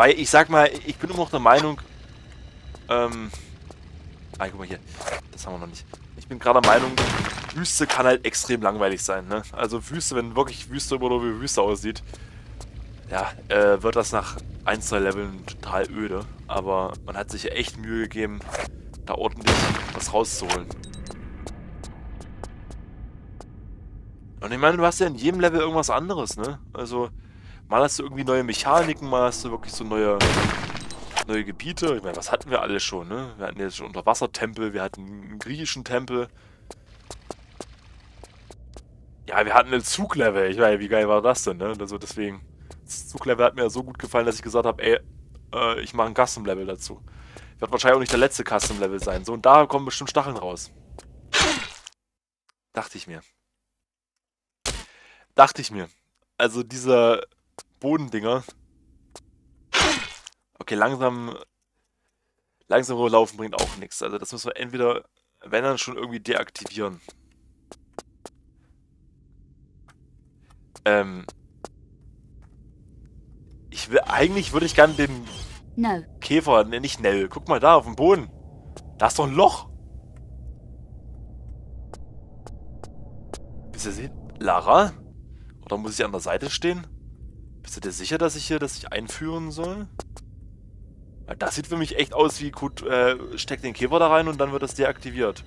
Wobei, ich sag mal, ich bin immer noch der Meinung, ähm, ah, guck mal hier, das haben wir noch nicht. Ich bin gerade der Meinung, Wüste kann halt extrem langweilig sein, ne? Also Wüste, wenn wirklich Wüste immer nur wie Wüste aussieht, ja, äh, wird das nach ein, zwei Leveln total öde. Aber man hat sich echt Mühe gegeben, da ordentlich was rauszuholen. Und ich meine, du hast ja in jedem Level irgendwas anderes, ne? Also, mal hast du irgendwie neue Mechaniken, mal hast du wirklich so neue, neue Gebiete. Ich meine, was hatten wir alle schon, ne? Wir hatten jetzt schon Unterwassertempel, wir hatten einen griechischen Tempel. Ja, wir hatten ein Zuglevel. Ich meine, wie geil war das denn, ne? Also deswegen, das Zuglevel hat mir so gut gefallen, dass ich gesagt habe, ey, äh, ich mache ein Custom-Level dazu. Wird wahrscheinlich auch nicht der letzte Custom-Level sein. So, und da kommen bestimmt Stacheln raus. Dachte ich mir. Dachte ich mir. Also diese Bodendinger. Okay, langsam langsam laufen bringt auch nichts. Also das müssen wir entweder, wenn dann schon irgendwie deaktivieren. Ähm. Ich will, eigentlich würde ich gerne den No. Käfer, ne, nicht Nell. Guck mal da auf dem Boden. Da ist doch ein Loch. Bist du sehen? Lara? Oder muss ich an der Seite stehen? Bist du dir sicher, dass ich hier das ich einführen soll? Weil das sieht für mich echt aus wie, gut, äh, steck den Käfer da rein und dann wird das deaktiviert.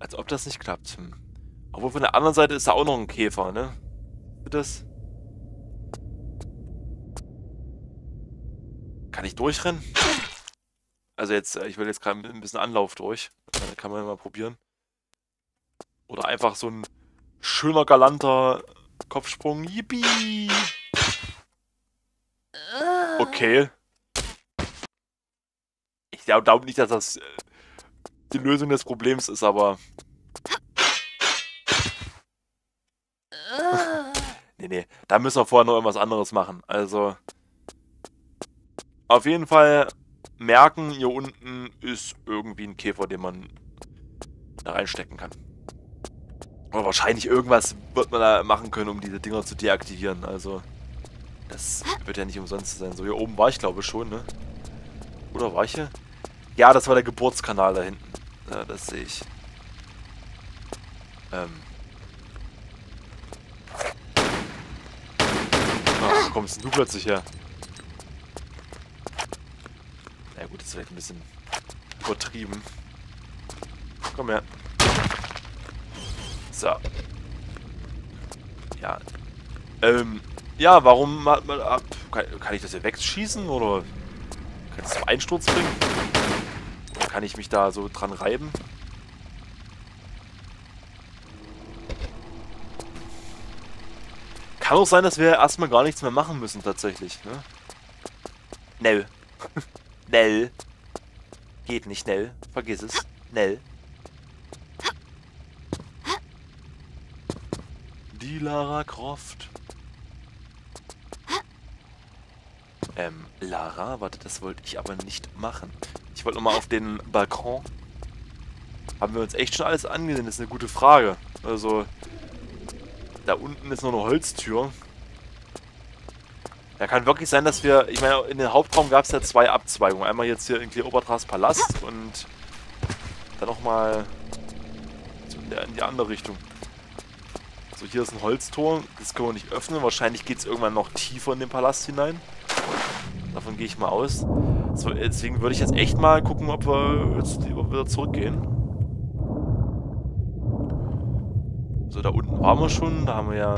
Als ob das nicht klappt. Hm. Obwohl von der anderen Seite ist da auch noch ein Käfer, ne? Das... Kann ich durchrennen? Also jetzt, äh, ich will jetzt gerade ein bisschen Anlauf durch. Kann man mal probieren. Oder einfach so ein schöner, galanter Kopfsprung. Yippie! Okay. Ich glaube nicht, dass das äh, die Lösung des Problems ist, aber... nee, nee. Da müssen wir vorher noch irgendwas anderes machen. Also... Auf jeden Fall merken, hier unten ist irgendwie ein Käfer, den man da reinstecken kann. Oder wahrscheinlich irgendwas wird man da machen können, um diese Dinger zu deaktivieren. Also, das wird ja nicht umsonst sein. So, hier oben war ich glaube schon, ne? Oder war ich hier? Ja, das war der Geburtskanal da hinten. Ja, das sehe ich. Ähm. Ach, kommst du plötzlich her? Na gut, das ist vielleicht ein bisschen übertrieben. Komm her. So. Ja. Ähm, ja, warum hat man ab. Kann, kann ich das hier wegschießen oder kann ich es zum Einsturz bringen? Kann ich mich da so dran reiben? Kann auch sein, dass wir erstmal gar nichts mehr machen müssen tatsächlich, ne? Nell. Nell. Geht nicht, Nell. Vergiss es. Nell. Die Lara Croft. Ähm, Lara? Warte, das wollte ich aber nicht machen. Ich wollte nochmal auf den Balkon. Haben wir uns echt schon alles angesehen? Das ist eine gute Frage. Also, da unten ist noch eine Holztür. Da kann wirklich sein, dass wir... Ich meine, in den Hauptraum gab es ja zwei Abzweigungen. Einmal jetzt hier in Kleopatras Palast und dann nochmal in die andere Richtung. So, hier ist ein Holztor. Das können wir nicht öffnen. Wahrscheinlich geht es irgendwann noch tiefer in den Palast hinein. Davon gehe ich mal aus. So, deswegen würde ich jetzt echt mal gucken, ob wir jetzt wieder zurückgehen. So, da unten waren wir schon. Da haben wir ja...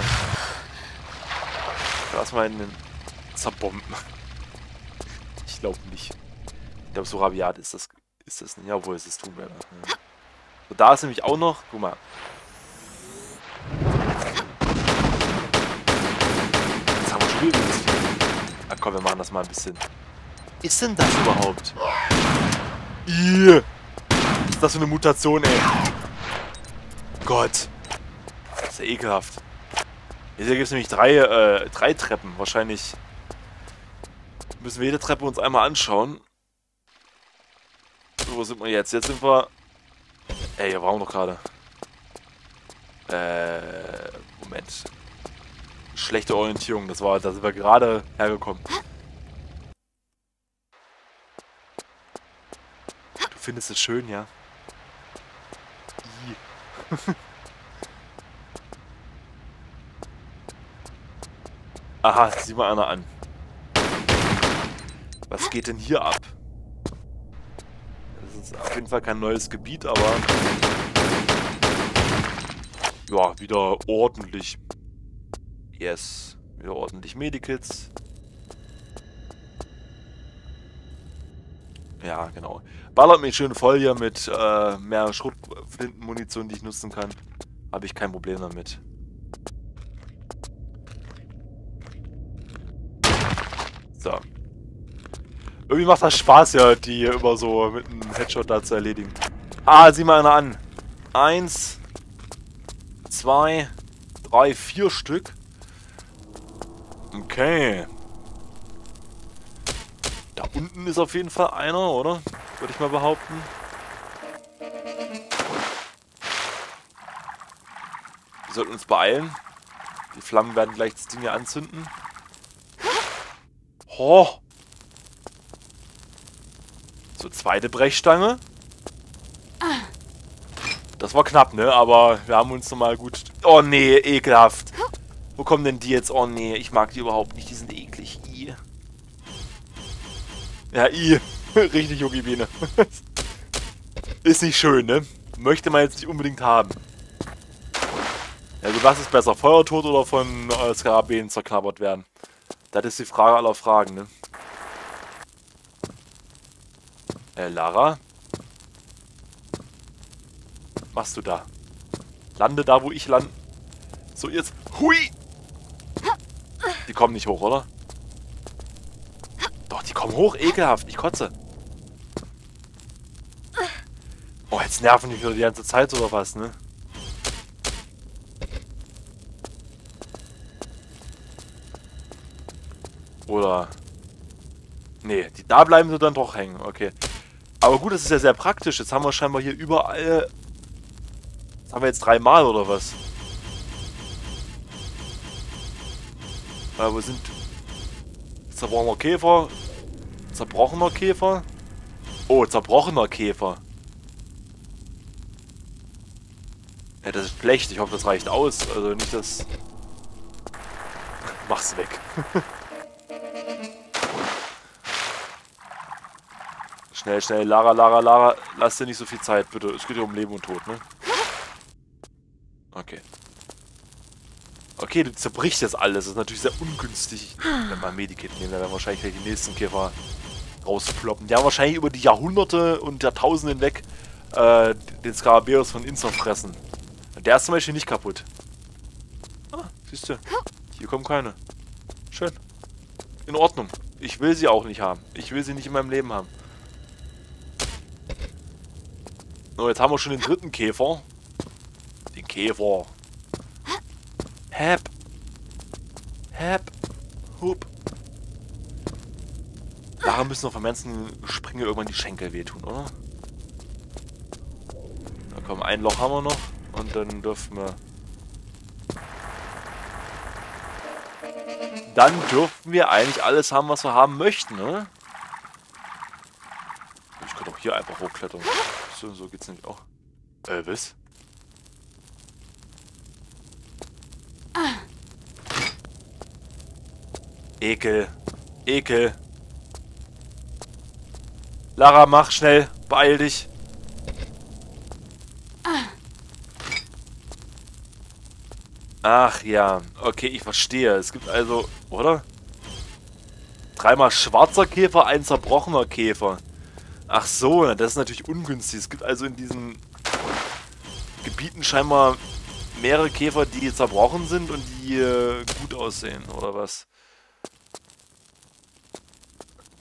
Da erstmal einen zerbomben. Ich glaube nicht. Ich glaube, so rabiat ist das, ist das nicht. Jawohl, es ist Tomb Raider. Ja. So, da ist nämlich auch noch... Guck mal. Wieder das Ah, komm, wir machen das mal ein bisschen. Ist denn das überhaupt? Was ist das für eine Mutation, ey? Gott. Das ist ja ekelhaft. Hier gibt es nämlich drei, äh, drei Treppen. Wahrscheinlich müssen wir jede Treppe uns einmal anschauen. So, wo sind wir jetzt? Jetzt sind wir... Ey, hier waren wir doch gerade. Äh, Moment. Schlechte Orientierung. Das war, da sind wir gerade hergekommen. Du findest es schön, ja? Aha, sieh mal einer an. Was geht denn hier ab? Das ist auf jeden Fall kein neues Gebiet, aber... Ja, wieder ordentlich. Yes. Wieder ordentlich Medikits. Ja, genau. Ballert mich schön voll hier mit äh, mehr Schrotflintenmunition, die ich nutzen kann. Habe ich kein Problem damit. So. Irgendwie macht das Spaß ja, die immer so mit einem Headshot da zu erledigen. Ah, sieh mal einer an. Eins, zwei, drei, vier Stück. Okay. Da unten ist auf jeden Fall einer, oder? Würde ich mal behaupten. Wir sollten uns beeilen. Die Flammen werden gleich das Ding hier anzünden. Ho! So, zweite Brechstange. Das war knapp, ne? Aber wir haben uns nochmal gut... Oh, nee, ekelhaft. Wo kommen denn die jetzt? Oh, nee, ich mag die überhaupt nicht. Die sind eklig. I. Ja, I. Richtig, Yogi Biene. ist nicht schön, ne? Möchte man jetzt nicht unbedingt haben. Also was ist besser? Feuertod oder von äh, Skarabäen zerknabbert werden? Das ist die Frage aller Fragen, ne? Äh, Lara? Was machst du da? Lande da, wo ich lande. So, jetzt. Hui! Kommen nicht hoch, oder? Doch, die kommen hoch. Ekelhaft. Ich kotze. Oh, jetzt nerven die wieder die ganze Zeit oder was, ne? Oder... Nee, die, da bleiben sie dann doch hängen. Okay. Aber gut, das ist ja sehr praktisch. Jetzt haben wir scheinbar hier überall... Das haben wir jetzt dreimal, oder was? Äh, wo sind... Zerbrochener Käfer. Zerbrochener Käfer. Oh, zerbrochener Käfer. Ja, das ist schlecht. Ich hoffe, das reicht aus. Also nicht das... Mach's weg. Schnell, schnell, Lara, Lara, Lara, lass dir nicht so viel Zeit, bitte. Es geht ja um Leben und Tod, ne? Okay. Okay, du zerbrichst jetzt alles. Das ist natürlich sehr ungünstig. Wenn man Medikit nehmen, dann werden wahrscheinlich gleich die nächsten Käfer rausploppen. Die haben wahrscheinlich über die Jahrhunderte und Jahrtausende hinweg äh, den Scarabeus von Inzer fressen. Der ist zum Beispiel nicht kaputt. Ah, siehst du. Hier kommen keine. Schön. In Ordnung. Ich will sie auch nicht haben. Ich will sie nicht in meinem Leben haben. So, jetzt haben wir schon den dritten Käfer. Den Käfer. Hep. Hep. Hup. Daran müssen wir vom ganzen Springe irgendwann die Schenkel wehtun, oder? Na komm, ein Loch haben wir noch. Und dann dürfen wir... Dann dürfen wir eigentlich alles haben, was wir haben möchten, ne? Ich könnte auch hier einfach hochklettern. So, so geht's nämlich auch. Äh, Ekel. Ekel. Lara, mach schnell. Beeil dich. Ach ja. Okay, ich verstehe. Es gibt also... Oder? Dreimal schwarzer Käfer, ein zerbrochener Käfer. Ach so, das ist natürlich ungünstig. Es gibt also in diesen Gebieten scheinbar mehrere Käfer, die zerbrochen sind und die äh, gut aussehen, oder was?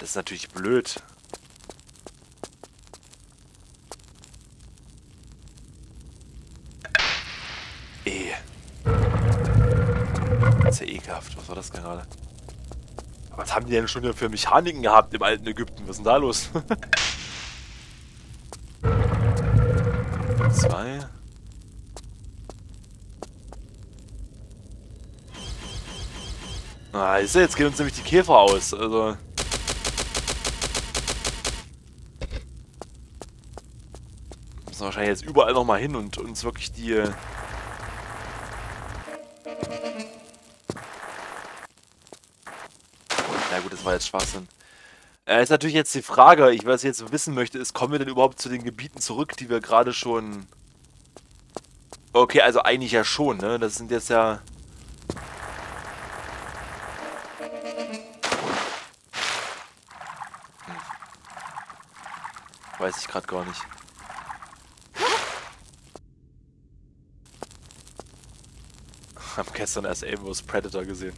Das ist natürlich blöd. Eh. Das ist ja ekelhaft. Was war das gerade? Was haben die denn schon für Mechaniken gehabt im alten Ägypten? Was ist denn da los? Zwei. Ah, jetzt gehen uns nämlich die Käfer aus. Also. Wahrscheinlich jetzt überall nochmal hin und uns wirklich die. Äh, ja gut, das war jetzt Schwachsinn. Äh, ist natürlich jetzt die Frage, ich was ich jetzt wissen möchte, ist, kommen wir denn überhaupt zu den Gebieten zurück, die wir gerade schon... Okay, also eigentlich ja schon, ne? Das sind jetzt ja... Hm. Weiß ich gerade gar nicht. Hab gestern erst Amos Predator gesehen.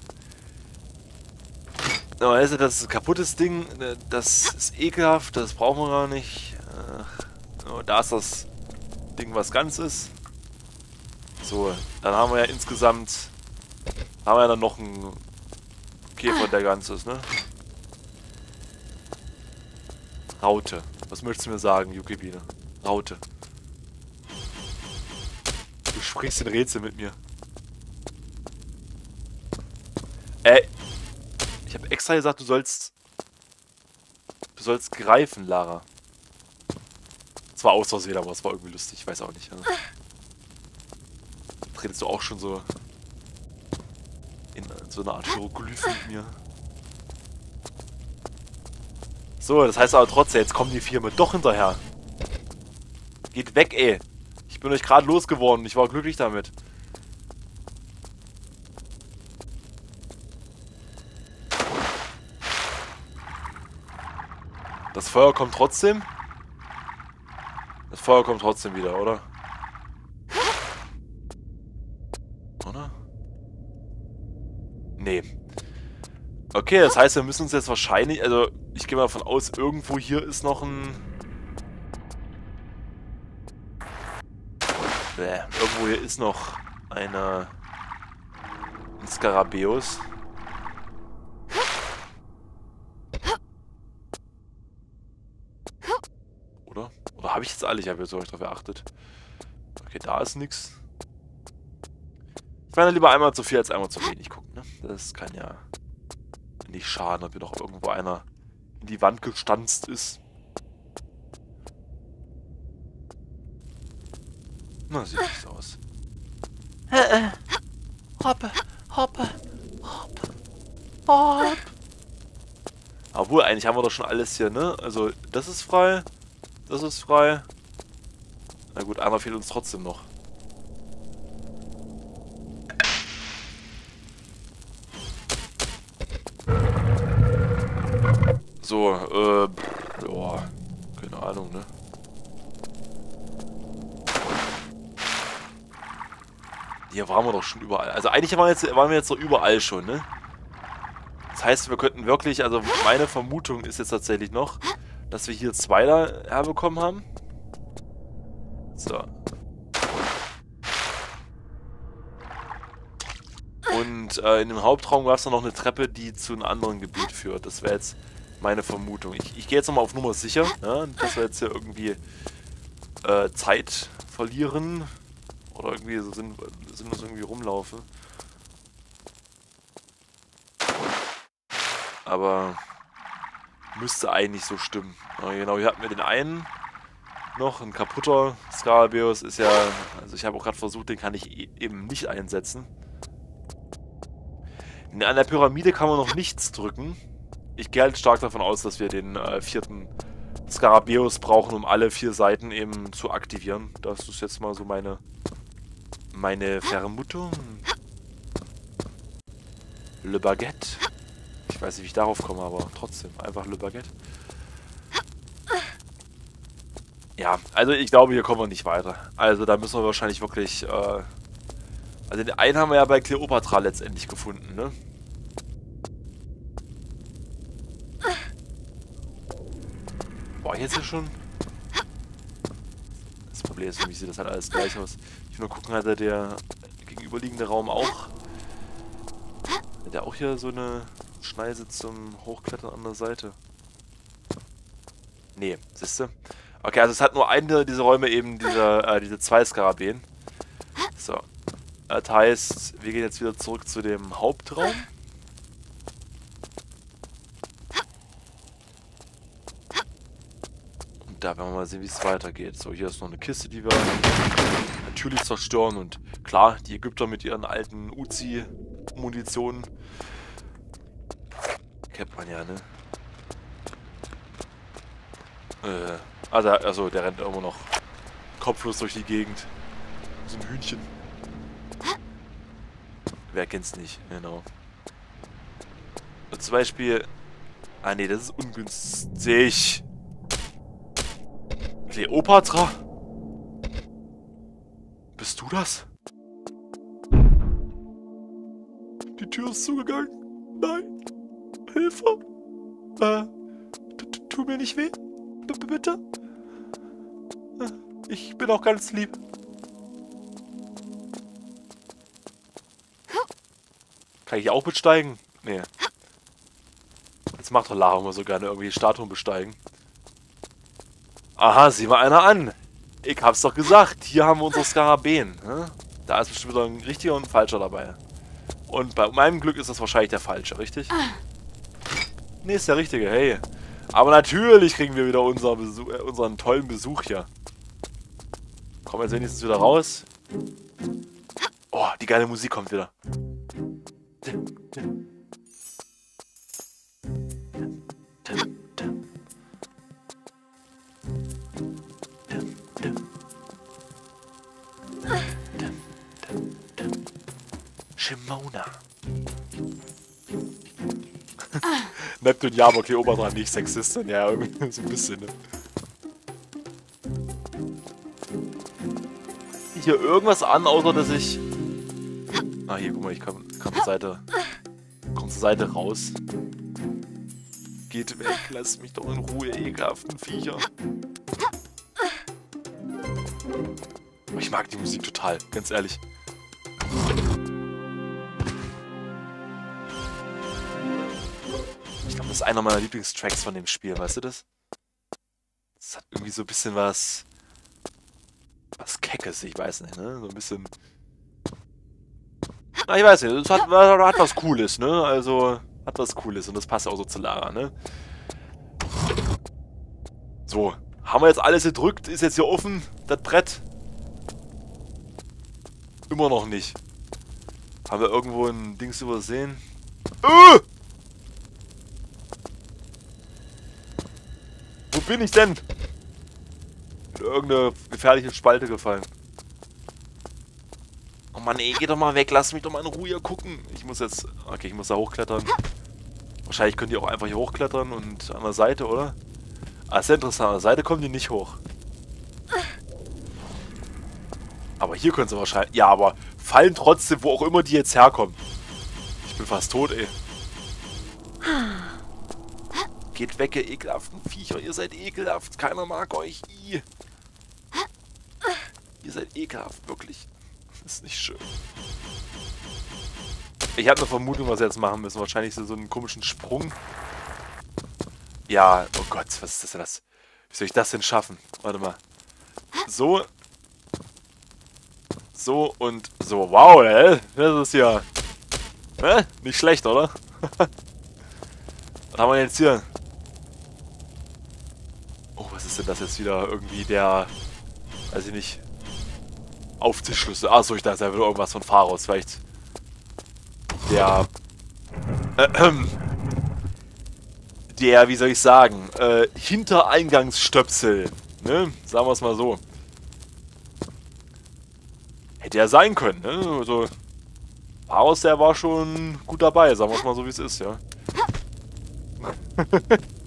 Aber also das ist ein kaputtes Ding, äh, das ist ekelhaft, das brauchen wir gar nicht. Oh, da ist das Ding, was ganz ist. So, dann haben wir ja insgesamt, haben wir ja dann noch einen Käfer, der ganz ist, ne? Raute. Was möchtest du mir sagen, Yukibine? Raute. Du sprichst in Rätsel mit mir. Äh, ich habe extra gesagt, du sollst... Du sollst greifen, Lara. Zwar aus Versehen, aber es war irgendwie lustig. Ich weiß auch nicht. Ja. Redest du auch schon so... In so einer Art Hieroglyphen mit mir. So, das heißt aber trotzdem, jetzt kommen die Firmen doch hinterher. Geht weg, ey. Ich bin euch gerade losgeworden. Ich war glücklich damit. Das Feuer kommt trotzdem? Das Feuer kommt trotzdem wieder, oder? Oder? Nee. Okay, das heißt, wir müssen uns jetzt wahrscheinlich... Also, ich gehe mal davon aus, irgendwo hier ist noch ein... Bäh, irgendwo hier ist noch eine... Ein Skarabäus. Habe ich jetzt alle? Ich habe jetzt euch darauf geachtet. Okay, da ist nichts. Ich meine lieber einmal zu viel als einmal zu wenig gucken, ne? Das kann ja nicht schaden, ob hier noch irgendwo einer in die Wand gestanzt ist. Na, sieht nicht so aus. Äh, äh. Hoppe, hoppe, hoppe, hopp. Obwohl, eigentlich haben wir doch schon alles hier, ne? Also, das ist frei. Das ist frei. Na gut, einer fehlt uns trotzdem noch. So, äh, ja, keine Ahnung, ne? Hier waren wir doch schon überall. Also eigentlich waren, jetzt, waren wir jetzt doch überall schon, ne? Das heißt, wir könnten wirklich, also meine Vermutung ist jetzt tatsächlich noch, dass wir hier zwei da herbekommen haben. So. Und äh, in dem Hauptraum gab es noch eine Treppe, die zu einem anderen Gebiet führt. Das wäre jetzt meine Vermutung. Ich, ich gehe jetzt nochmal auf Nummer sicher, ja, dass wir jetzt hier irgendwie äh, Zeit verlieren. Oder irgendwie so sind, sinnlos irgendwie rumlaufen. Aber Müsste eigentlich so stimmen. Ja, genau, hier hatten wir den einen noch, ein kaputter Scarabeus ist ja, also ich habe auch gerade versucht, den kann ich e eben nicht einsetzen. An der Pyramide kann man noch nichts drücken. Ich gehe halt stark davon aus, dass wir den äh, vierten Scarabeus brauchen, um alle vier Seiten eben zu aktivieren. Das ist jetzt mal so meine, meine Vermutung. Le Baguette. Ich weiß nicht, wie ich darauf komme, aber trotzdem. Einfach Le Baguette. Ja, also ich glaube, hier kommen wir nicht weiter. Also da müssen wir wahrscheinlich wirklich... Äh also den einen haben wir ja bei Cleopatra letztendlich gefunden, ne? Boah, jetzt hier schon... Das Problem ist, für mich sieht das halt alles gleich aus. Ich will nur gucken, hat er der gegenüberliegende Raum auch... Hat der auch hier so eine Schneise zum Hochklettern an der Seite. Nee, siehste. Okay, also es hat nur eine dieser Räume eben diese, äh, diese zwei Skarabäen. So. Äh, das heißt, wir gehen jetzt wieder zurück zu dem Hauptraum. Und da werden wir mal sehen, wie es weitergeht. So, hier ist noch eine Kiste, die wir natürlich zerstören. Und klar, die Ägypter mit ihren alten Uzi-Munitionen Kennt man ja, ne? Äh, also, also, der rennt immer noch kopflos durch die Gegend. So ein Hühnchen. Wer kennt's nicht, genau. Zum Beispiel... Ah ne, das ist ungünstig. Kleopatra? Bist du das? Die Tür ist zugegangen. Nein. Hilfe. Äh, tu mir nicht weh. B bitte. Äh, ich bin auch ganz lieb. Kann ich auch besteigen? Nee. Jetzt macht doch Lara immer so gerne irgendwie Statuen besteigen. Aha, sieh mal einer an. Ich hab's doch gesagt. Hier haben wir unsere Skarabäen. Ne? Da ist bestimmt wieder ein richtiger und ein falscher dabei. Und bei meinem Glück ist das wahrscheinlich der falsche, richtig? Ne, ist der richtige, hey. Aber natürlich kriegen wir wieder unser Besuch, äh, unseren tollen Besuch hier. Kommen wir jetzt wenigstens wieder raus. Oh, die geile Musik kommt wieder. Shimona. Neptun, ja, aber Kleopatra nicht Sexistin. Ja, irgendwie so ein bisschen, ne? Hier irgendwas an, außer dass ich... Ah, hier, guck mal, ich kann, kann zur Seite... Komm zur Seite raus. Geht weg, lass mich doch in Ruhe, ekelhaften Viecher. Ich mag die Musik total, ganz ehrlich. Ist einer meiner Lieblingstracks von dem Spiel, weißt du das? Das hat irgendwie so ein bisschen was... Was Keckes, ich weiß nicht, ne? So ein bisschen... Na, ich weiß nicht, es hat, hat was Cooles, ne? Also, hat was Cooles und das passt auch so zu Lara, ne? So, haben wir jetzt alles gedrückt? Ist jetzt hier offen, das Brett? Immer noch nicht. Haben wir irgendwo ein Dings übersehen? Äh! Bin ich denn? In irgendeine gefährliche Spalte gefallen. Oh Mann, ey, geh doch mal weg. Lass mich doch mal in Ruhe hier gucken. Ich muss jetzt... Okay, ich muss da hochklettern. Wahrscheinlich könnt ihr auch einfach hier hochklettern und an der Seite, oder? Ah, ist ja interessant. An der Seite kommen die nicht hoch. Aber hier können sie wahrscheinlich... Ja, aber fallen trotzdem, wo auch immer die jetzt herkommen. Ich bin fast tot, ey. Geht weg, ihr ekelhaften Viecher. Ihr seid ekelhaft. Keiner mag euch. I. Ihr seid ekelhaft, wirklich. Das ist nicht schön. Ich habe eine Vermutung, was wir jetzt machen müssen. Wahrscheinlich so, einen komischen Sprung. Ja, oh Gott, was ist das denn? Wie soll ich das denn schaffen? Warte mal. So, so und so. Wow, ey. Das ist ja... Hä? Nicht schlecht, oder? was haben wir jetzt hier? Ist denn das jetzt wieder? Irgendwie der... Weiß ich nicht. Aufziehschlüssel. Achso, ich dachte, da würde irgendwas von Pharos. Vielleicht... Der... Äh, der, wie soll ich sagen, äh, Hintereingangsstöpsel. Ne? Sagen wir es mal so. Hätte ja sein können, ne? Also, Chaos, der war schon gut dabei, sagen wir es mal so, wie es ist, ja.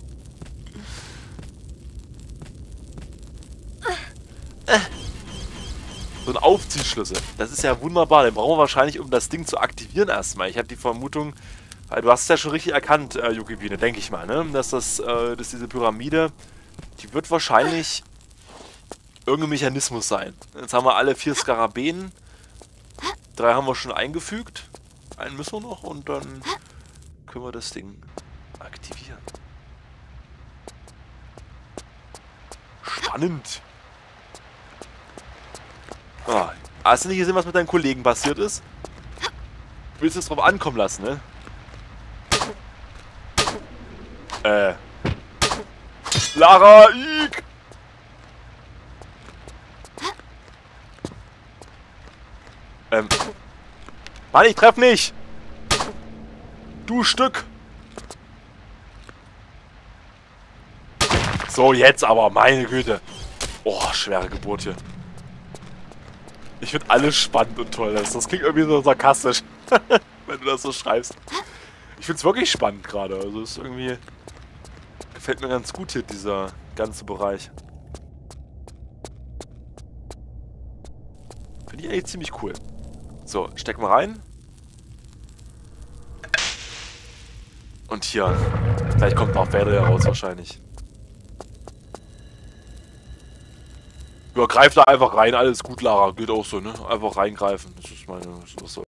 so ein Aufziehschlüssel. Das ist ja wunderbar. Den brauchen wir wahrscheinlich, um das Ding zu aktivieren erstmal. Ich habe die Vermutung, du hast es ja schon richtig erkannt, äh, Yukibine, denke ich mal, ne? Dass das, äh, dass diese Pyramide, die wird wahrscheinlich irgendein Mechanismus sein. Jetzt haben wir alle vier Skarabäen. Drei haben wir schon eingefügt. Einen müssen wir noch und dann können wir das Ding aktivieren. Spannend. Oh. Hast du nicht gesehen, was mit deinen Kollegen passiert ist? Willst du es drauf ankommen lassen, ne? Äh. Lara, ik! Ähm. Mann, ich treff nicht! Du Stück! So, jetzt aber, meine Güte. Oh, schwere Geburt hier. Ich finde alles spannend und toll. Das, das klingt irgendwie so sarkastisch, wenn du das so schreibst. Ich finde es wirklich spannend gerade. Also es ist irgendwie... Gefällt mir ganz gut hier, dieser ganze Bereich. Finde ich eigentlich ziemlich cool. So, stecken wir rein. Und hier. Gleich kommt noch Vader heraus wahrscheinlich. Ja, greif da einfach rein, alles gut, Lara. Geht auch so, ne? Einfach reingreifen. Das ist meine. Das ist so.